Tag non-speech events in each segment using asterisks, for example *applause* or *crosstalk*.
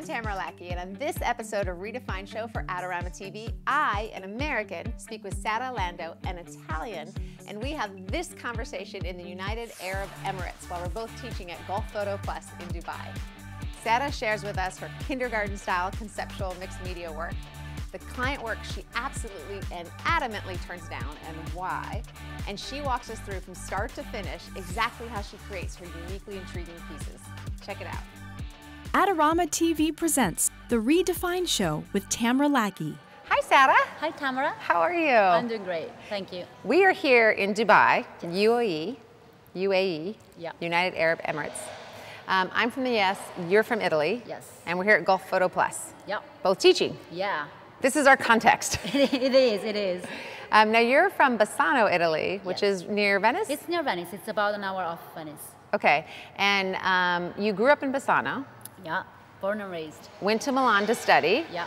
I'm Tamara Lackey, and on this episode of reDefine Show for Adorama TV, I, an American, speak with Sara Lando, an Italian, and we have this conversation in the United Arab Emirates while we're both teaching at Gulf Photo Plus in Dubai. Sara shares with us her kindergarten-style conceptual mixed media work, the client work she absolutely and adamantly turns down and why, and she walks us through from start to finish exactly how she creates her uniquely intriguing pieces. Check it out. Adorama TV presents The reDefine Show with Tamara Lackey. Hi, Sara. Hi, Tamara. How are you? I'm doing great. Thank you. We are here in Dubai, UAE, UAE, Yeah. United Arab Emirates. Um, I'm from the US, you're from Italy. Yes. And we're here at Gulf Photo Plus, Yep. both teaching. Yeah. This is our context. *laughs* it is. It is. *laughs* Um, now you're from Bassano, Italy, which Yes. is near Venice? It's near Venice. It's about an hour off Venice. okay. And um, you grew up in Bassano, Yeah. Born and raised. went to Milan to study, Yeah.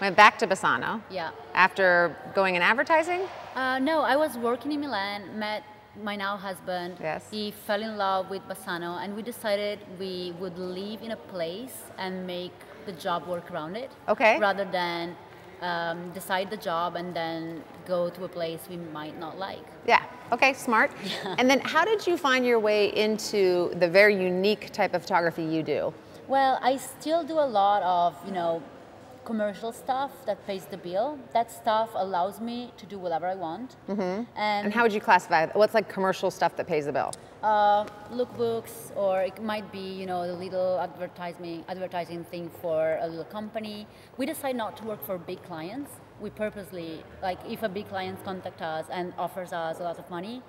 went back to Bassano Yeah. after going in advertising. Uh, no, I was working in Milan. Met my now husband. Yes. He fell in love with Bassano, and we decided we would live in a place and make the job work around it. Okay. Rather than um, decide the job and then go to a place we might not like. Yeah. Okay. Smart. *laughs* And then, how did you find your way into the very unique type of photography you do? Well, I still do a lot of, you know, commercial stuff that pays the bill. That stuff allows me to do whatever I want. Mm-hmm. And, And how would you classify that? What's like commercial stuff that pays the bill? uh, lookbooks, or it might be, you know, the little advertising advertising thing for a little company. We decide not to work for big clients. We purposely, like, if a big client contact us and offers us a lot of money,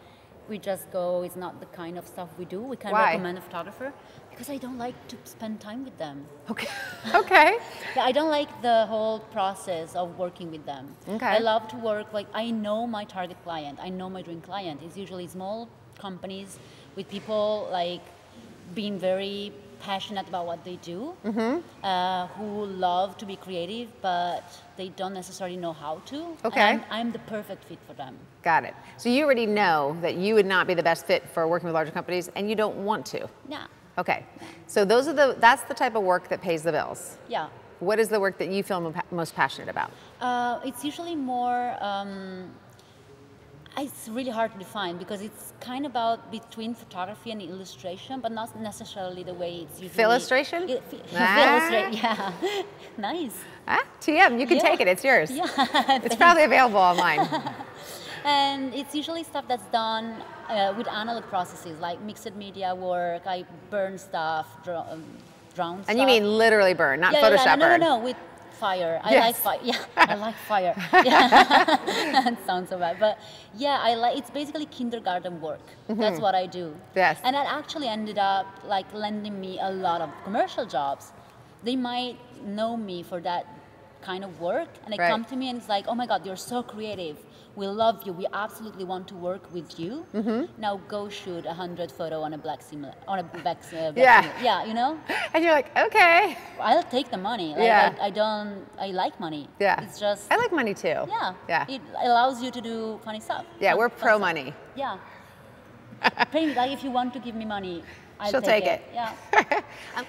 we just go. It's not the kind of stuff we do. We can Why? recommend a photographer because I don't like to spend time with them. Okay. *laughs* okay. Yeah, I don't like the whole process of working with them. Okay. I love to work like I know my target client. I know my dream client. It's usually small companies with people like being very passionate about what they do, Mm-hmm. uh, who love to be creative, but they don't necessarily know how to. Okay. I'm, I'm the perfect fit for them. Got it. So you already know that you would not be the best fit for working with larger companies, and you don't want to. Yeah. Okay. So those are the that's the type of work that pays the bills. Yeah. What is the work that you feel most passionate about? Uh, it's usually more. Um, it's really hard to define because it's kind of about between photography and illustration, but not necessarily the way it's usually. Philustration? Yeah, *laughs* Ah. Yeah. *laughs* nice. Ah, TM, you can Yeah. take it. It's yours. Yeah. *laughs* It's probably available online. and it's usually stuff that's done uh, with analog processes like mixed media work. I burn stuff, draw, um, drown stuff. and you mean literally burn, not yeah, Photoshop yeah, no, burn. no, no, with fire. I Yes. like fire. *laughs* Yeah, I *laughs* like fire. *laughs* Yeah, that sounds so bad, but yeah, I like. It's basically kindergarten work. That's what I do. Mm-hmm. Yes. And that actually ended up like lending me a lot of commercial jobs. They might know me for that kind of work, and they Right. come to me and it's like, "Oh my God, you're so creative. We love you. We absolutely want to work with you. Mm-hmm. Now go shoot a hundred photo on a black simula- on a black, uh, black Yeah. simula- yeah, you know." And you're like, okay. I'll take the money. Like, Yeah. I, I don't. I like money. Yeah. It's just. I like money too. Yeah. Yeah. It allows you to do funny stuff. yeah, Fun- we're pro stuff. money. Yeah. *laughs* Pay me, like if you want to give me money, I'll She'll take it. Yeah. *laughs*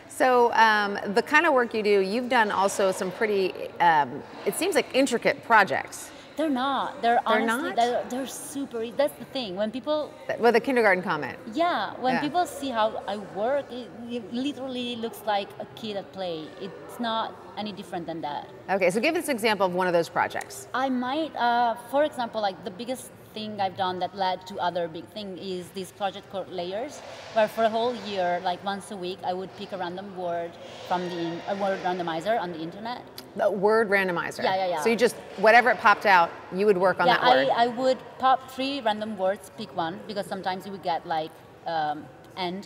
So um, the kind of work you do, you've done also some pretty, um, it seems like intricate projects They're not. They're, They're honestly. not? They're, they're super. e- That's the thing. When people. with a kindergarten comment. Yeah. When Yeah. people see how I work, it, it literally looks like a kid at play. It's not any different than that. Okay, so give us an example of one of those projects. I might, uh, for example, like the biggest thing I've done that led to other big thing is this project called Layers, where for a whole year, like once a week, I would pick a random word from the a word randomizer on the internet. The word randomizer. Yeah, yeah, yeah. So you just, whatever it popped out, you would work on yeah, that word. I, I would pop three random words, pick one, because sometimes you would get like um, end,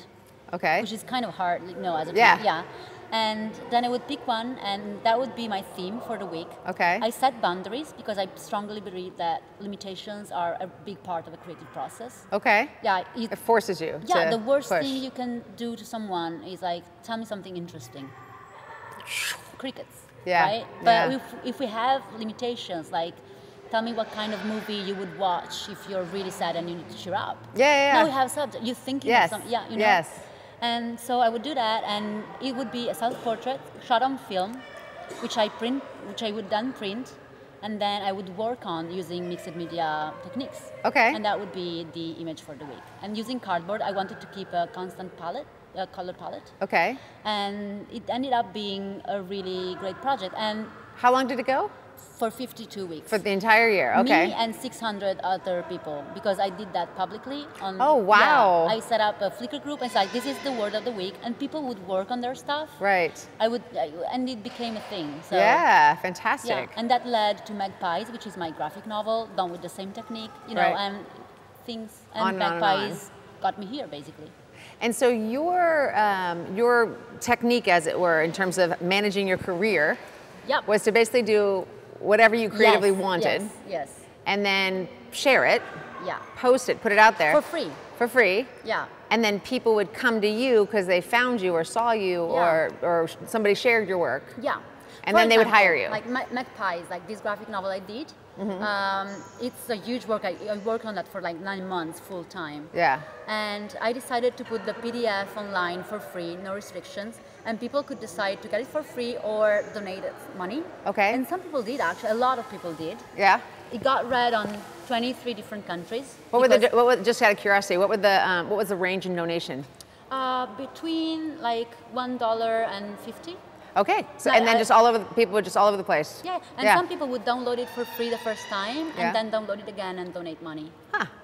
okay. which is kind of hard, you know, as a Yeah. yeah. And then I would pick one, and that would be my theme for the week. Okay. I set boundaries because I strongly believe that limitations are a big part of a creative process. Okay. Yeah, it, It forces you. yeah. The worst push. thing you can do to someone is like, tell me something interesting. Crickets. Yeah, Right. But yeah. if if we have limitations, like, tell me what kind of movie you would watch if you're really sad and you need to cheer up. Yeah, yeah, Now we have subject. You're thinking Yes. of some. Yeah. You know. Yes. And so I would do that, and it would be a self-portrait shot on film, which I print, which I would then print, and then I would work on using mixed media techniques. Okay. And that would be the image for the week. And using cardboard, I wanted to keep a constant palette, a color palette, Okay. and it ended up being a really great project. And How long did it go? for 52 weeks. For the entire year. Okay. Me and 600 other people because I did that publicly. On, Oh, wow. Yeah, I set up a Flickr group and said, "This is the word of the week," and people would work on their stuff. right. I would, and it became a thing. So, yeah, Yeah, fantastic. and that led to Magpies, which is my graphic novel done with the same technique, you know, Right. and things. On And on and on. Magpies got me here, basically. And so your um, your technique, as it were, in terms of managing your career, Yep. was to basically do whatever you creatively Yes, wanted, Yes. yes. and then share it, Yeah. post it, put it out there For free. for free. Yeah. And then people would come to you because they found you or saw you Yeah. or or somebody shared your work. Yeah. And For then they would hire you. Like Ma- Magpies, like this graphic novel I did. Mm-hmm. Um, it's a huge work. I, I worked on that for like nine months full time. Yeah. And I decided to put the PDF online for free, no restrictions, and people could decide to get it for free or donate it money. Okay. And some people did actually. A lot of people did. Yeah. It got read on 23 different countries. What were the what was, just out of curiosity? What were the um, what was the range in donation? uh, between like one dollar and fifty. Okay. So Like, and then I- just all over the people were just all over the place. Yeah, and some people would download it for free the first time and Yeah. then download it again and donate money.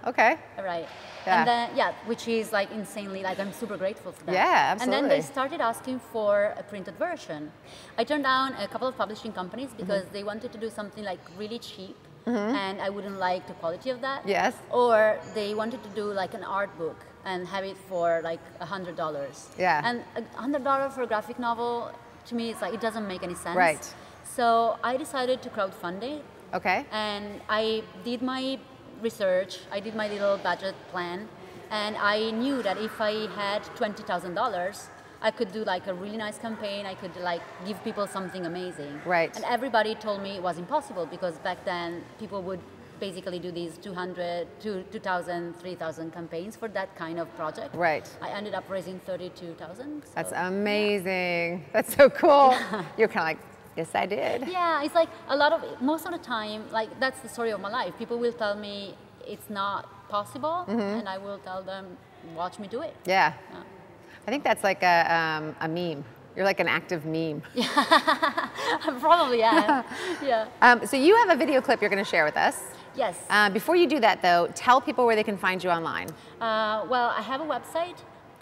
Okay. Right. Yeah. And then yeah, which is like insanely like I'm super grateful for that. Yeah, absolutely. And then they started asking for a printed version. I turned down a couple of publishing companies because Mm-hmm. they wanted to do something like really cheap and I wouldn't like the quality of that. Yes. Or they wanted to do like an art book and have it for like a hundred dollars. Yeah. And a hundred dollars for a graphic novel to me it's like it doesn't make any sense. Right. So I decided to crowdfund it Okay. and I did my research, I did my little budget plan, and I knew that if I had twenty thousand dollars, I could do like a really nice campaign. I could like give people something amazing. Right. And everybody told me it was impossible because back then people would basically do these 200, 2,000, 3,000 campaigns for that kind of project. Right. I ended up raising 32,000. so- That's amazing. That's so cool. *laughs* You're kind of like, yes, I did. Yeah, it's like a lot of most of the time, like that's the story of my life. People will tell me it's not possible, Mm-hmm. and I will tell them, watch me do it. Yeah. Yeah. I think that's like a, um, a meme. You're like an active meme. *laughs* Probably, yeah. *laughs* yeah. Um, so you have a video clip you're going to share with us. Yes. Uh, before you do that, though, tell people where they can find you online. Uh, well, I have a website,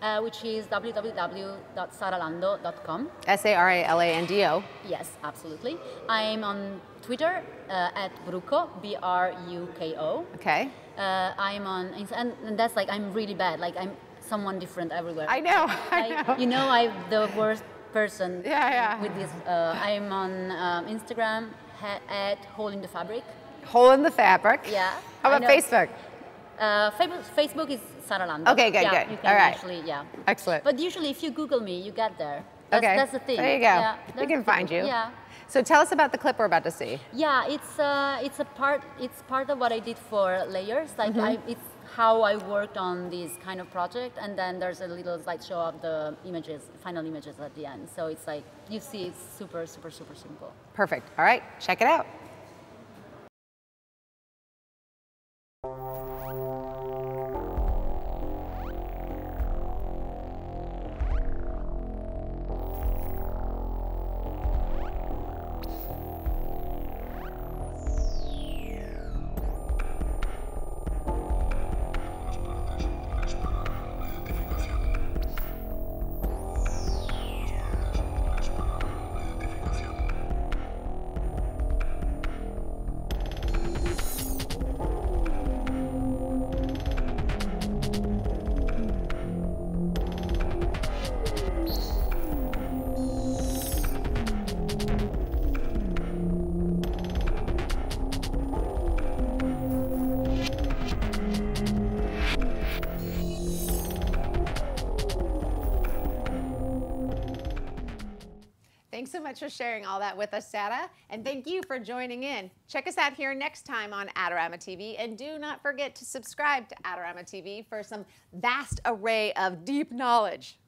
uh, which is www.saralando.com. S A R A L A N D O. Yes, absolutely. I'm on Twitter uh, at Bruko, B R U K O. Okay. Uh, I'm on, and, and that's like I'm really bad. Like I'm someone different everywhere. I know. I I- know. you know, I'm the worst person. *laughs* Yeah, yeah. With this, uh, I'm on um, Instagram ha- at Hole in the Fabric. Hole in the fabric. Yeah, How about. Facebook? Uh, Facebook, Facebook is Okay, good, yeah, good. You can All right. actually, yeah. Excellent. But usually, if you Google me, you get there. That's, okay. That's the thing. There you go. Yeah, we can find you. Yeah. So tell us about the clip we're about to see. Yeah, it's uh, it's a part. It's part of what I did for layers. Like Mm-hmm. I, it's how I worked on this kind of project, and then there's a little slideshow of the images, final images at the end. So it's like you see, it's super, super, super simple. Perfect. All right, check it out. Thanks so much for sharing all that with us, Sara. And thank you for joining in. Check us out here next time on Adorama TV. And do not forget to subscribe to Adorama TV for some vast array of deep knowledge.